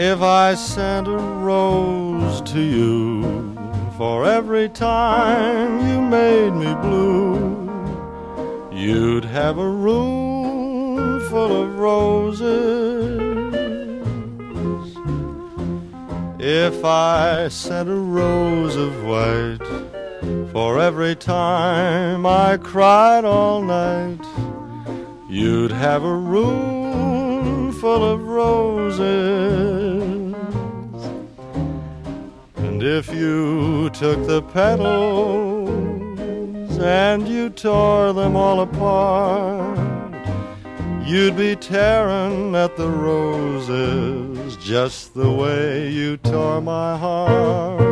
If I sent a rose to you for every time you made me blue, you'd have a room full of roses. If I sent a rose of white for every time I cried all night, you'd have a room full of roses. And if you took the petals and you tore them all apart, you'd be tearing at the roses just the way you tore my heart.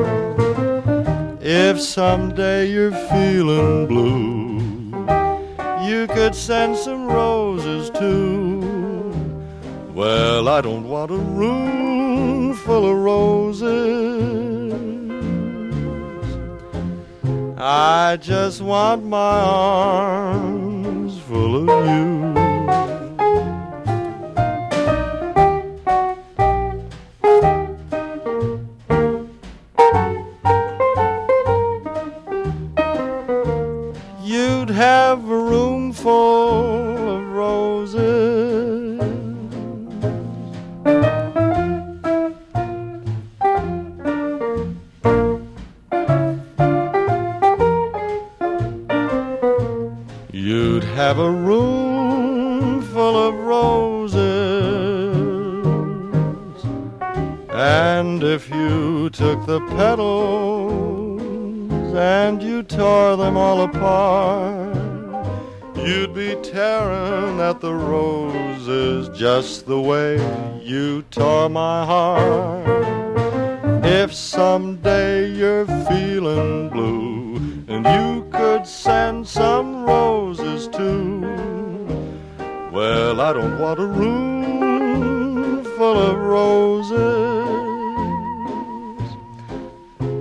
If someday you're feeling blue, you could send some roses too. Well, I don't want a room full of roses. I just want my arms full of you. You'd have a room full of You'd have a room full of roses. And if you took the petals and you tore them all apart, you'd be tearing at the roses just the way you tore my heart. If someday you're feeling blue and you could send some I don't want a room full of roses.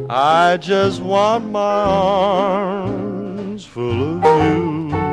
I just want my arms full of you.